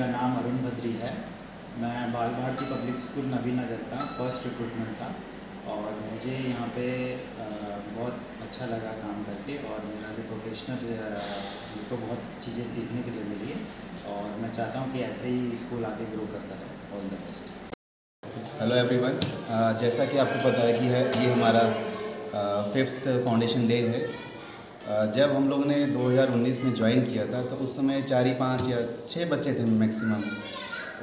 मेरा नाम अरुण भद्री है। मैं बाल भारती पब्लिक स्कूल नबी नगर का फ़र्स्ट रिक्रूटमेंट था और मुझे यहाँ पे बहुत अच्छा लगा काम करके और मेरा जो प्रोफेशनल को बहुत चीज़ें सीखने के लिए मिली है और मैं चाहता हूँ कि ऐसे ही स्कूल आगे ग्रो करता रहे। All the best hello everyone जैसा कि आपको पता है कि है, ये हमारा फिफ्थ फाउंडेशन डे है। जब हम लोग ने 2019 में ज्वाइन किया था तो उस समय चार ही पाँच या छः बच्चे थे मैक्सिमम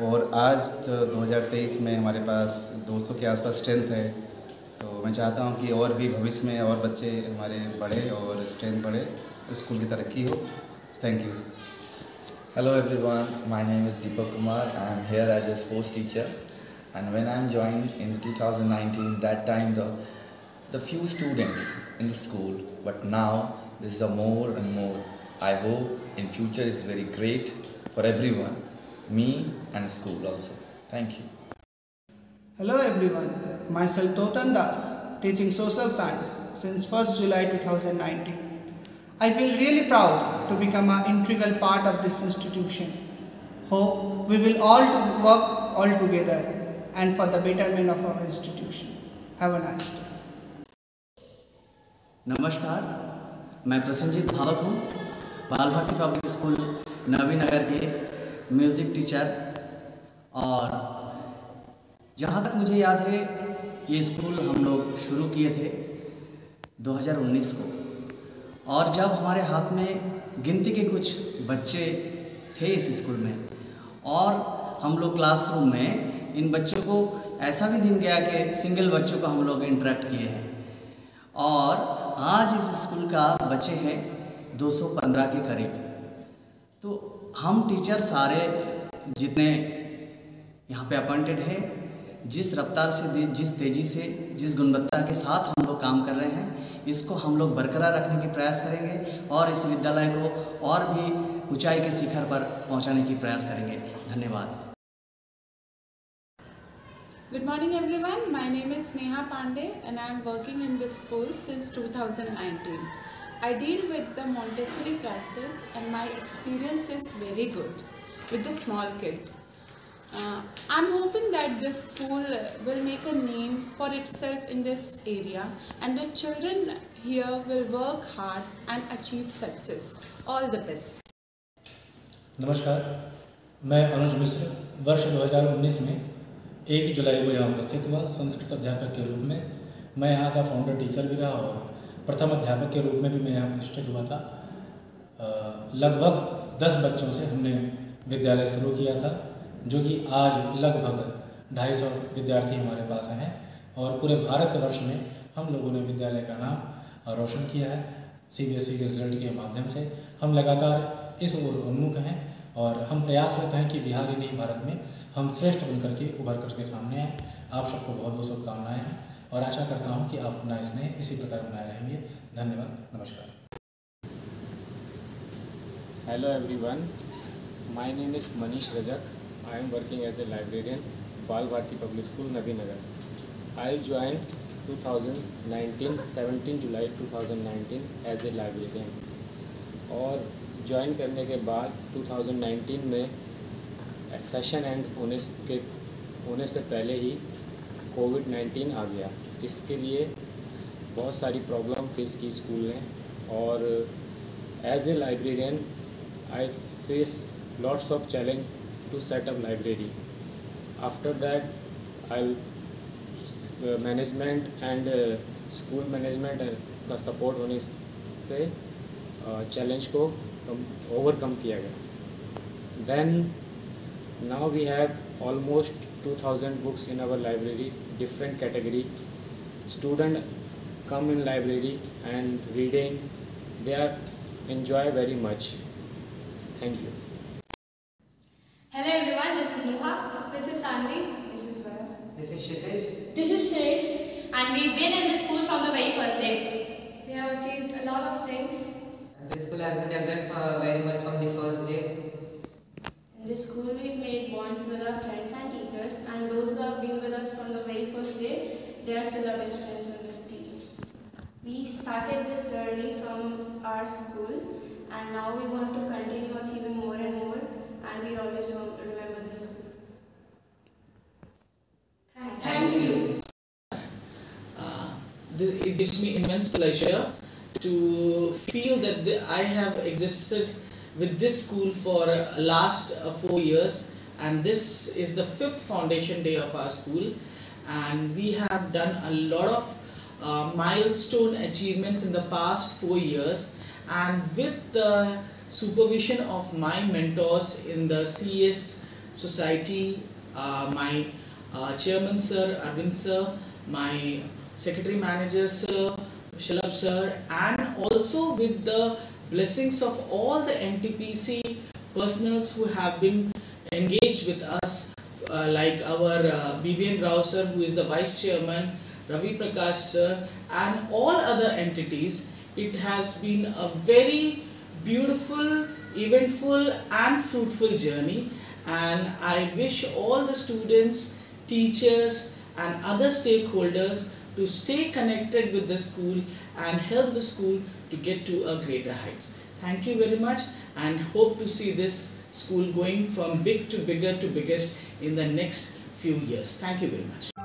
और आज तो 2023 में हमारे पास 200 के आसपास स्ट्रेंथ है। तो मैं चाहता हूँ कि और भी भविष्य में और बच्चे हमारे बढ़े और स्ट्रेंथ बढ़े, स्कूल की तरक्की हो। Thank you hello everyone my name is Deepak Kumar I am here as a sports teacher and when I am join in 2019 that time the few students in the school but now This is a more and more. I hope in future is very great for everyone, me and school also. Thank you. Hello everyone, myself Totan Das, teaching social science since 1st July 2019. I feel really proud to become an integral part of this institution. Hope we will all to work all together and for the betterment of our institution. Have a nice day. Namaskar. मैं प्रसन्नजीत भावक हूँ। Bal Bharati public school Navi Nagar के music teacher और जहाँ तक मुझे याद है, ये स्कूल हम लोग शुरू किए थे 2019 को। और जब हमारे हाथ में गिनती के कुछ बच्चे थे इस स्कूल में, और हम लोग क्लासरूम में इन बच्चों को ऐसा भी दिन गया कि सिंगल बच्चों को हम लोग इंटरेक्ट किए हैं। और आज इस स्कूल का बच्चे हैं 215 के करीब। तो हम टीचर सारे जितने यहाँ पे अपॉइंटेड हैं, जिस रफ्तार से जिस तेज़ी से, जिस गुणवत्ता के साथ हम लोग काम कर रहे हैं, इसको हम लोग बरकरार रखने की प्रयास करेंगे और इस विद्यालय को और भी ऊंचाई के शिखर पर पहुँचाने की प्रयास करेंगे। धन्यवाद। Good morning everyone. My name is Sneha Pandey and I am working in this school since 2019. I deal with the Montessori classes and my experience is very good with the small kid. Uh, I'm hoping that this school will make a name for itself in this area and the children here will work hard and achieve success. All the best. नमस्कार मैं अनुज मिश्र वर्ष 2019 में एक जुलाई को यहाँ उपस्थित हुआ संस्कृत अध्यापक के रूप में। मैं यहाँ का फाउंडर टीचर भी रहा और प्रथम अध्यापक के रूप में भी मैं यहाँ प्रतिष्ठित हुआ था। लगभग दस बच्चों से हमने विद्यालय शुरू किया था, जो कि आज लगभग ढाई सौ विद्यार्थी हमारे पास हैं और पूरे भारतवर्ष में हम लोगों ने विद्यालय का नाम रोशन किया है। सी बी एस ई के रिज़ल्ट के माध्यम से हम लगातार इस ओर उन्मुख हैं। और हम प्रयास प्रयासरत हैं कि बिहार ही नहीं भारत में हम श्रेष्ठ बन करके उभर करके सामने आए आप सबको बहुत बहुत शुभकामनाएँ हैं और आशा करता हूँ कि आप अपना स्नेह इसी प्रकार बनाए रहेंगे धन्यवाद नमस्कार hello everyone, my name is Manish Rajak. I am working as a librarian, Bal Bharti Public School, Nabinagar. I joined 2019, 17 July 2019 as a librarian और ज्वाइन करने के बाद 2019 में सेशन एंड होने के, होने से पहले ही कोविड 19 आ गया। इसके लिए बहुत सारी प्रॉब्लम फेस की स्कूल ने और as a librarian I face lots of challenge to set up library after that I management and school management का सपोर्ट होने से चैलेंज को ओवरकम किया गया। Then now we have almost 2000 books in our library different category student come in library and reading they are enjoy very much thank you hello everyone this is Nuha this is Saanvi this is were this is Kshitij this is Shreshth This school has been different very much from the first day. In this school, we've made bonds with our friends and teachers, and those who have been with us from the very first day, they are still our best friends and best teachers. We started this journey from our school, and now we want to continue achieving more and more, and we always remember this school. Thank you. Thank you. Uh, this, it gives me immense pleasure to feel that the, I have existed with this school for uh, last uh, four years and this is the fifth foundation day of our school and we have done a lot of uh, milestone achievements in the past four years and with the supervision of my mentors in the CS society, uh, my chairman sir, Arvind sir, my secretary manager sir, Shalab sir and also with the blessings of all the NTPC personals who have been engaged with us uh, like our uh, BVN Rao sir who is the vice chairman, Ravi Prakash sir and all other entities. It has been a very beautiful, eventful and fruitful journey and I wish all the students, teachers and other stakeholders to stay connected with the school and help the school to get to a greater heights. Thank you very much and hope to see this school going from big to bigger to biggest in the next few years. Thank you very much.